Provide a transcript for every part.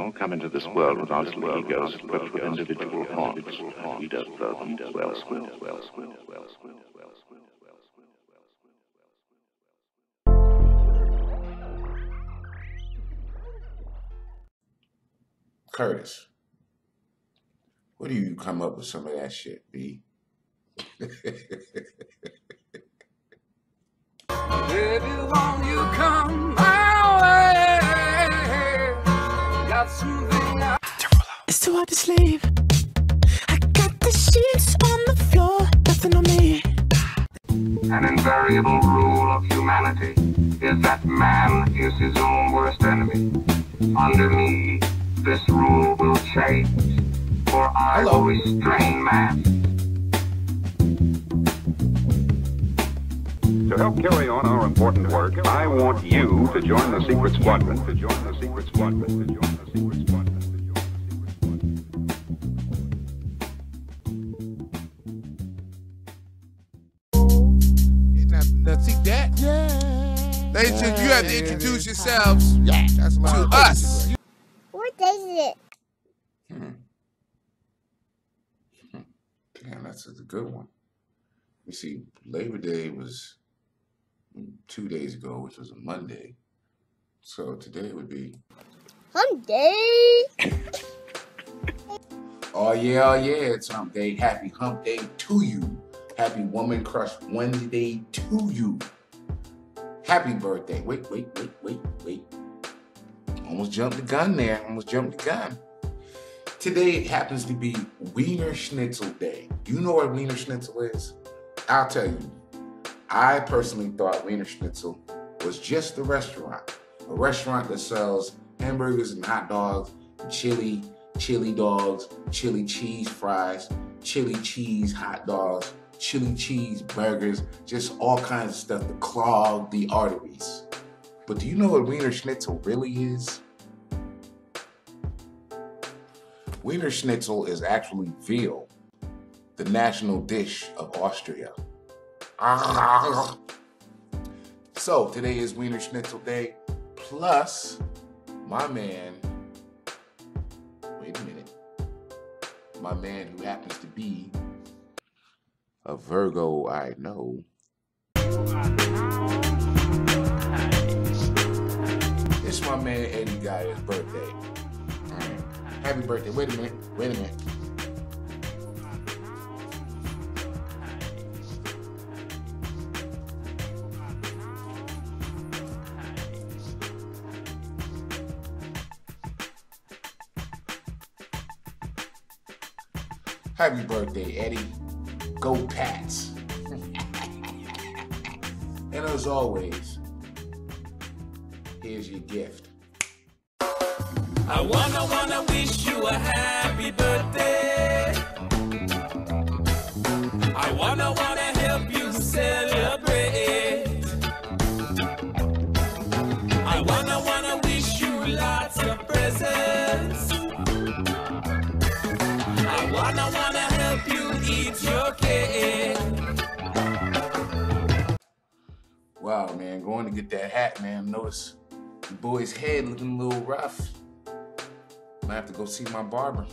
all come into this world with our little egos equipped with individual haunts. We don't know them well, well, well, well, well, well. Curtis, where do you come up with some of that shit, B? Baby, to sleep. I got the sheets on the floor, nothing on me. An invariable rule of humanity is that man is his own worst enemy. Under me, this rule will change, for I Hello. will restrain man. To help carry on our important work, I want you to join the secret squadron. To join the secret squadron. To join the secret squadron. Ladies and gentlemen, you have to introduce yourselves Yeah, that's to of us. What day is it? Hmm. Damn, that's a good one. You see, Labor Day was two days ago, which was a Monday. So today would be, Hump day. oh yeah, oh yeah, it's Hump Day. Happy Hump Day to you. Happy Woman Crush Wednesday to you. Happy birthday. Wait, wait, wait, wait, wait. Almost jumped the gun there. Almost jumped the gun. Today it happens to be Wiener Schnitzel Day. Do you know what Wiener Schnitzel is? I'll tell you. I personally thought Wiener Schnitzel was just a restaurant. A restaurant that sells hamburgers and hot dogs, chili, chili dogs, chili cheese fries, chili cheese hot dogs, chili cheese burgers, just all kinds of stuff to clog the arteries. But do you know what Wiener Schnitzel really is? Wiener Schnitzel is actually veal, the national dish of Austria. So today is Wiener Schnitzel Day, plus my man, wait a minute, my man who happens to be a Virgo I know. It's my man Eddie Guy's birthday. Alright. Happy birthday. Wait a minute. Wait a minute. Happy birthday, Eddie. Go Pats. and as always, here's your gift. I wanna wanna wish you a happy birthday. I wanna wanna man, going to get that hat, man. Notice the boy's head looking a little rough. Might have to go see my barber.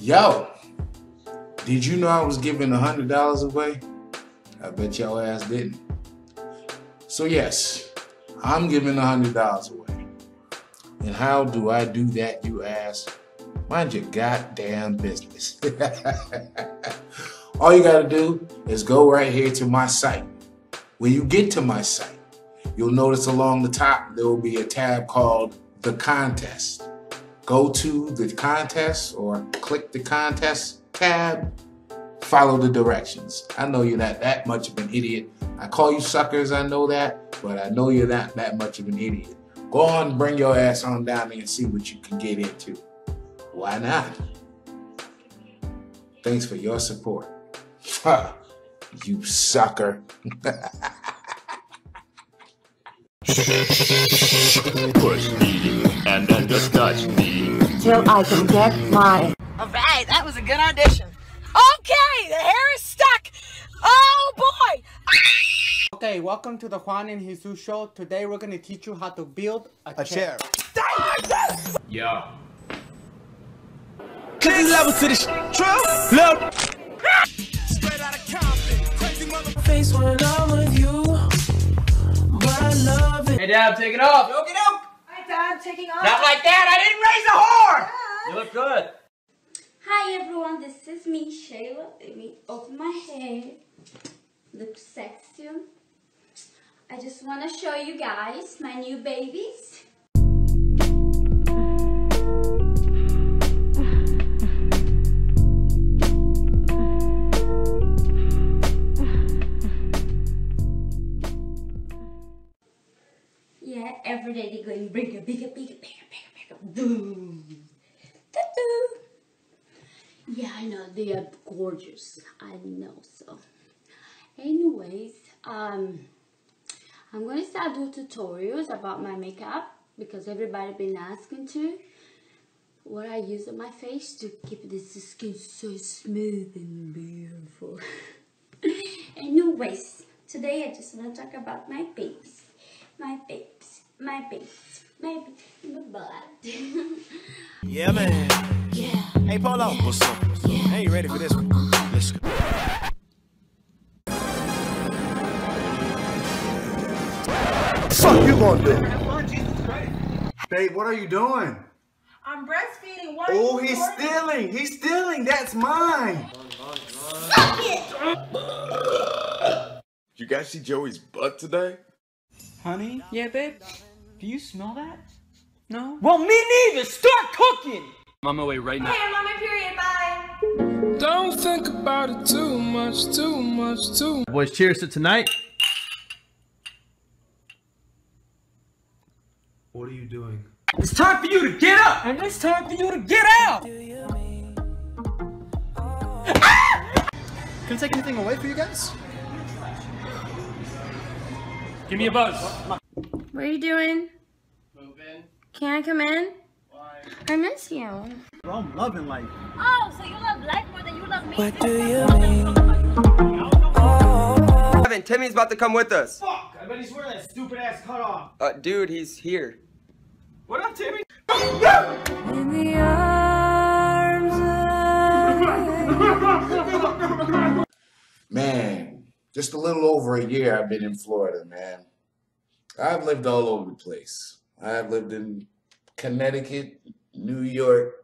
Yo, did you know I was giving a hundred dollars away? I bet y'all ass didn't. So yes, I'm giving a hundred dollars away. And how do I do that, you ask? Mind your goddamn business. All you gotta do is go right here to my site. When you get to my site, you'll notice along the top there will be a tab called the contest go to the contest or click the contest tab, follow the directions. I know you're not that much of an idiot. I call you suckers, I know that, but I know you're not that much of an idiot. Go on, bring your ass on down there and see what you can get into. Why not? Thanks for your support. You sucker. Push me and then just touch me. till I can get my. All right, that was a good audition. Okay, the hair is stuck. Oh boy. Okay, welcome to the Juan and Jesus show. Today we're gonna teach you how to build a, A chair. Yo. Clean level to the sh- true. Look. Straight out of Compton. Crazy mother face when I'm love it. Hey, Dad, take it off. Okey doke. Hi, Dad. Taking off. Not like that. I didn't raise a whore. You look good. Hi everyone, this is me, Shayla. Let me open my hair. Look sexy. I just want to show you guys my new babies. Yeah, every day they're going bigger, bigger, bigger, bigger, bigger, bigger. Boom. Doo-doo. Yeah, I know they are gorgeous. I know so. Anyways, um, I'm gonna start doing tutorials about my makeup because everybody been asking to. What I use on my face to keep this skin so smooth and beautiful. Anyways, today I just wanna talk about my babes, my babes, my babes, my babes, my butt. Yeah, man. yeah. Hey, Polo. What's up? I ain't ready for this one. Uh-huh. Let's go. Fuck you gonna do? Babe, what are you doing? I'm breastfeeding. What Oh, he's stealing. He's stealing. That's mine. Suck it. You guys see Joey's butt today? Honey? Yeah, babe? Do you smell that? No? Well, me neither! Start cooking! I'm on my way right now. I'm on my period. Bye. Don't think about it too much, too much, too Boys, cheers to tonight. What are you doing? It's time for you to get up! And it's time for you to get out! Oh. Can I take anything away for you guys? Give me a buzz. What are you doing? Moving. Can I come in? Why? I miss you. Bro, I'm loving life. Oh, so you love life more than you love me? What do you mean? Evan, Timmy's about to come with us. Fuck! I bet he's wearing that stupid ass cutoff. Uh, dude, he's here. What up, Timmy? just a little over a year I've been in Florida, man. I've lived all over the place. I've lived in Connecticut, New York,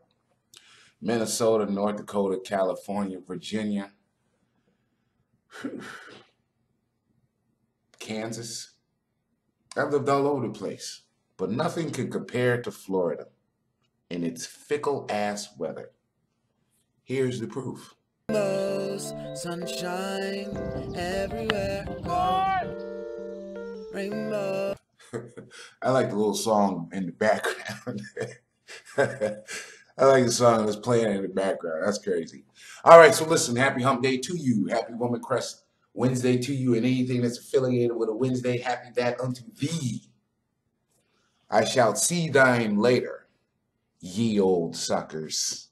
Minnesota, North Dakota, California, Virginia, Kansas. I've lived all over the place, but nothing can compare to Florida in its fickle ass weather. Here's the proof. Sunshine I like the little song in the background. I like the song that's playing in the background. That's crazy. All right, so listen, happy hump day to you. Happy Woman Crush Wednesday to you. And anything that's affiliated with a Wednesday, happy that unto thee. I shall see thine later, ye old suckers.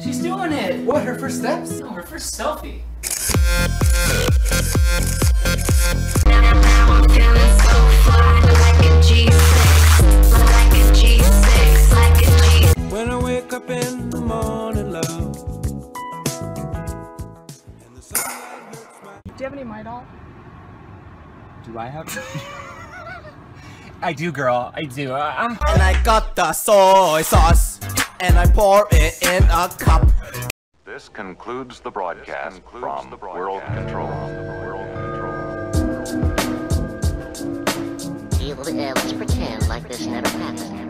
She's doing it! What, her first steps? No, her first selfie. Do I have? I do, girl. I do. Uh, And I got the soy sauce, and I pour it in a cup. This concludes the broadcast from World Control. Uh, let's pretend like this never happened.